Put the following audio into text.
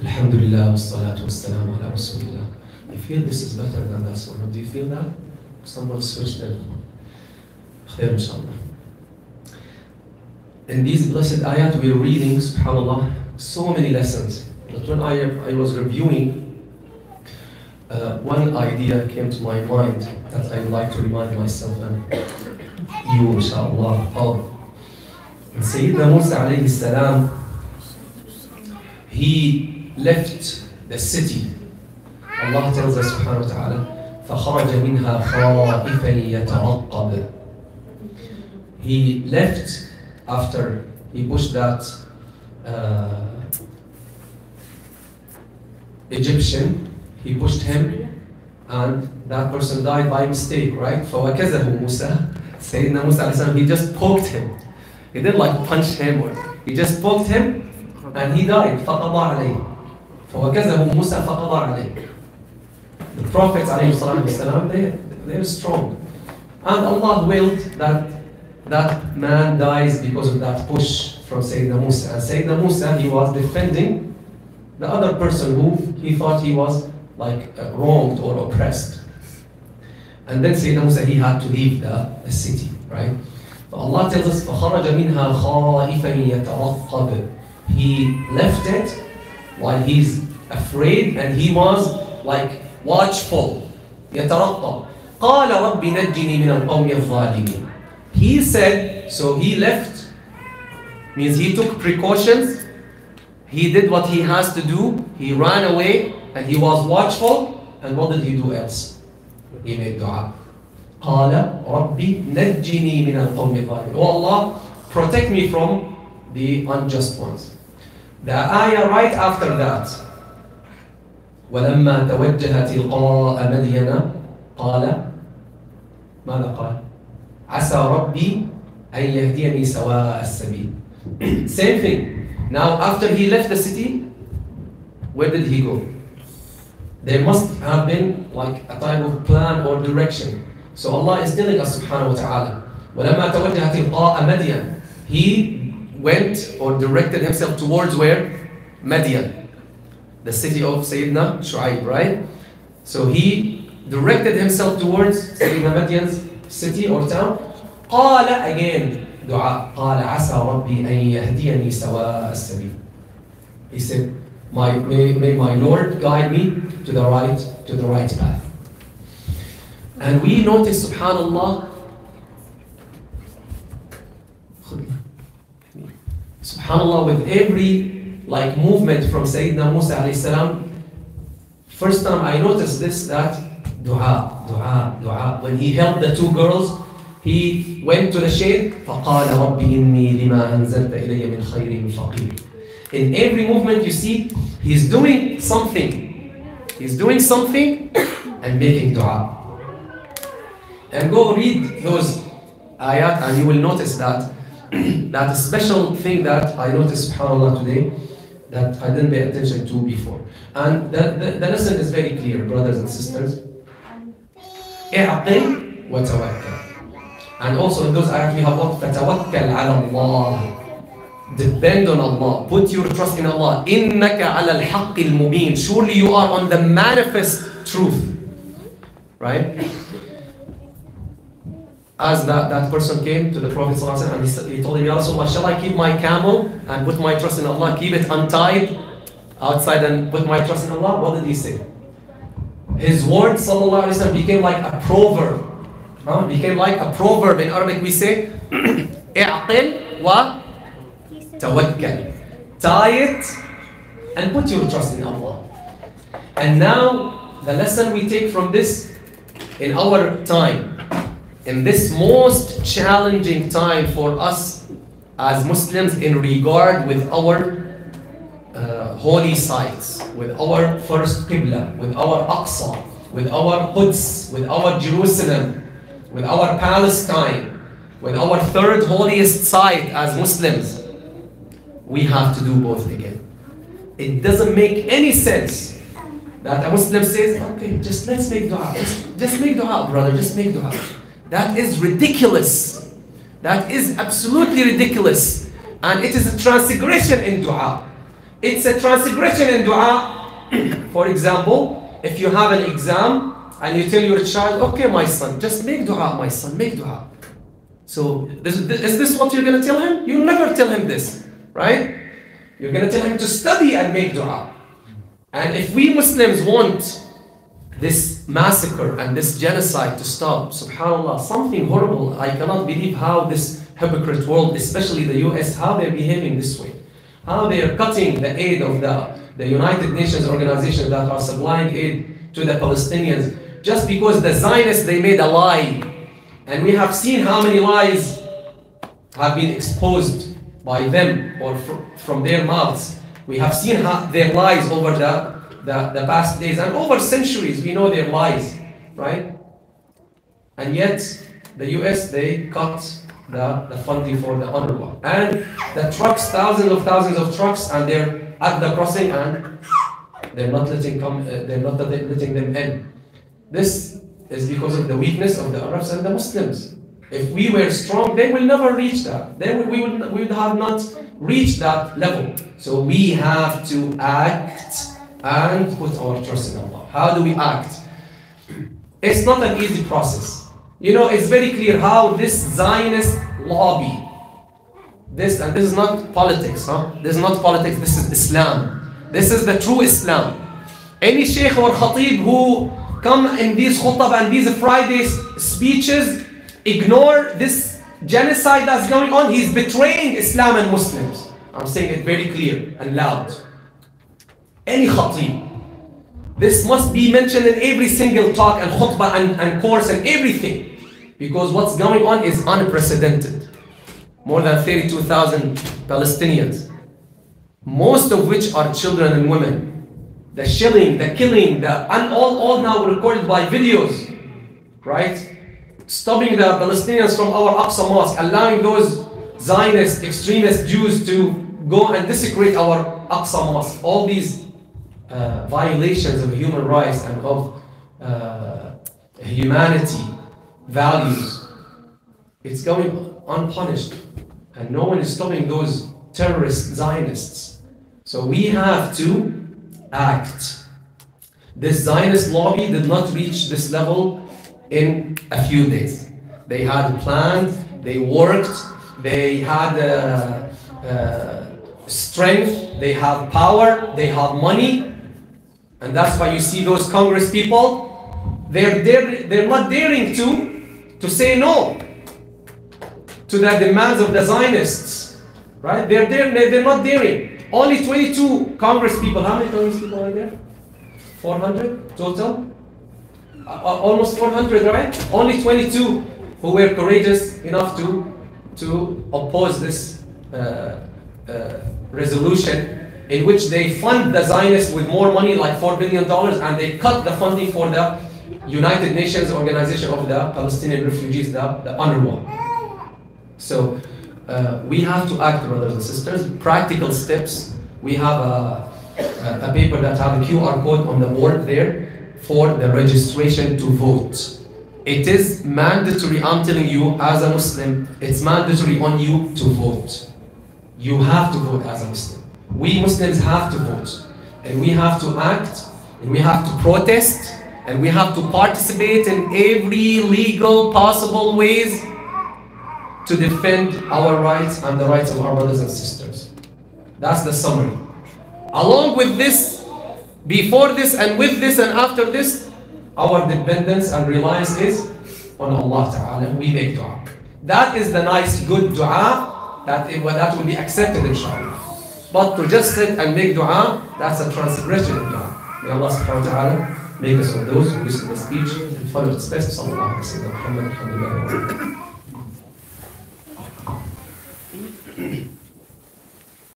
Alhamdulillah, wassalatu wassalamu ala rasulillah. I feel this is better than that one. Do you feel that? Someone switched it. Khair inshallah. In these blessed ayat we are reading, subhanAllah, so many lessons. But when I, I was reviewing, uh, one idea came to my mind that I would like to remind myself and you, inshallah, of. Sayyidina Musa alayhi salam, he left the city. Allah tells us subhanahu wa ta'ala, فخرج منها خائفا يترقب. He left after he pushed that uh, Egyptian, he pushed him and that person died by mistake, right? فوكزه موسى Sayyidina Musa alayhi salam, he just poked him. He didn't like punch him or he just poked him and he died. فقضى عليه. فوكزه موسى فقضى عليه. The prophets alayhi salatu wasalam, they, they're strong. And Allah willed that that man dies because of that push from Sayyidina Musa. And Sayyidina Musa, he was defending the other person who he thought he was like uh, wronged or oppressed. And then Sayyidina Musa, he had to leave the, the city, right? But Allah tells us, فَخَرَجَ مِنْهَا خَائِفًا يَتَرَقَّبُ He left it while he's afraid and he was like watchful. يَتَرَقَّبُ قَالَ رَبِّ نَجِّنِي مِنَ الْقَوْمِ الظَّالِمِينَ He said, so he left, means he took precautions, he did what he has to do, he ran away, and he was watchful, and what did he do else? He made dua. قال ربي نجني من القوم الظالمين. Oh Allah, protect me from the unjust ones. The ayah right after that. ولما توجه تلقاء مدين قال ماذا قال؟ عسى ربي أن يهديني سواء السبيل. Same thing. Now after he left the city, where did he go? There must have been like a type of plan or direction. So Allah is telling us subhanahu wa ta'ala, وَلَمَّا تَوَجَّهَ تِلْقَاءَ مَدْيَنَ He went or directed himself towards where? Madian. The city of Sayyidina Shu'aib, right? So he directed himself towards Sayyidina Madian's city or town. قال again دعاء قال عسى ربي أن يهديني سواء السبيل He said, my, may, may my Lord guide me to the right to the right path. And we notice, subhanallah, subhanallah, with every like movement from Sayyidina Musa alayhi salam, first time I noticed this that dua, dua, dua. When he helped the two girls, he went to the shade, فقال ربي إني لما أنزلت إلي من خير فقير. In every movement you see, he's doing something. He's doing something and making dua. And go read those ayat and you will notice that that special thing that I noticed subhanAllah today that I didn't pay attention to before. And the, the, the lesson is very clear, brothers and sisters. اعقل وتوكل. And also in those ayat we have what? فتوكل على الله. Depend on Allah. Put your trust in Allah. إنك على الحق المبين. Surely you are on the manifest truth. Right? As that, that person came to the Prophet ﷺ and he, said- he told him, Ya Rasulullah, shall I keep my camel and put my trust in Allah, keep it untied outside and put my trust in Allah? What did he say? His words sallallahu alaihi wasallam became like a proverb. Huh? Became like a proverb in Arabic we say, اعقل wa tawakkal. Tie it and put your trust in Allah. And now the lesson we take from this in our time, in this most challenging time for us as Muslims in regard with our uh, holy sites, with our first Qibla, with our Aqsa, with our Quds, with our Jerusalem, with our Palestine, with our third holiest site as Muslims, we have to do both again. It doesn't make any sense that a Muslim says, okay, just let's make dua. Just, just make dua, brother, just make dua. That is ridiculous. That is absolutely ridiculous. And it is a transgression in dua. It's a transgression in dua. For example, if you have an exam and you tell your child, okay, my son, just make dua, my son, make dua. So, this, is this what you're going to tell him? You never tell him this, right? You're going to tell him to study and make dua. And if we Muslims want this massacre and this genocide to stop, subhanAllah, something horrible. I cannot believe how this hypocrite world, especially the US, how they're behaving this way. How they are cutting the aid of the, the United Nations organizations that are supplying aid to the Palestinians just because the Zionists, they made a lie. And we have seen how many lies have been exposed by them or fr from their mouths. We have seen their lies over the the, the past days and over centuries we know their lies, right? And yet the US they cut the, the funding for the UNRWA. And the trucks, thousands of thousands of trucks, and they're at the crossing and they're not letting come uh, they're not letting them in. This is because of the weakness of the Arabs and the Muslims. If we were strong, they will never reach that. They we, would, we would have not reached that level. So we have to act and put our trust in Allah. How do we act? It's not an easy process. You know, it's very clear how this Zionist lobby, this, and this is not politics, huh? This is not politics, this is Islam. This is the true Islam. Any sheikh or khatib who come in these khutbah and these Friday speeches, ignore this genocide that's going on, he's betraying Islam and Muslims. I'm saying it very clear and loud any khatib. This must be mentioned in every single talk and khutbah and, and course and everything. Because what's going on is unprecedented. More than 32,000 Palestinians, most of which are children and women. The shelling, the killing, the, and all, all now recorded by videos, right? Stopping the Palestinians from our Aqsa Mosque, allowing those Zionist, extremist Jews to go and desecrate our Aqsa Mosque. All these uh, violations of human rights and of uh, humanity values, it's going unpunished. And no one is stopping those terrorist Zionists. So we have to act. This Zionist lobby did not reach this level in a few days. They had planned, they worked, they had uh, uh, strength, they have power, they have money, and that's why you see those Congress people, they're, they're, they're not daring to, to say no to the demands of the Zionists. Right? They're, they're, they're not daring. Only 22 Congress people. How many Congress people are there? 400 total? Uh, uh almost 400, right? Only 22 who were courageous enough to, to oppose this uh, uh, resolution in which they fund the Zionists with more money, like $4 billion, and they cut the funding for the United Nations Organization of the Palestinian Refugees, the, the UNRWA. So uh, we have to act, brothers and sisters. Practical steps. We have a, a, a paper that has a QR code on the board there for the registration to vote. It is mandatory, I'm telling you, as a Muslim, it's mandatory on you to vote. You have to vote as a Muslim we Muslims have to vote and we have to act and we have to protest and we have to participate in every legal possible ways to defend our rights and the rights of our brothers and sisters. That's the summary. Along with this, before this and with this and after this, our dependence and reliance is on Allah Ta'ala. We make dua. That is the nice, good dua that, that will be accepted inshallah. But to just sit and make dua, that's a transgression of dua. May Allah subhanahu wa ta'ala make us of those who listen to the speech and follow its steps. Sallallahu alayhi.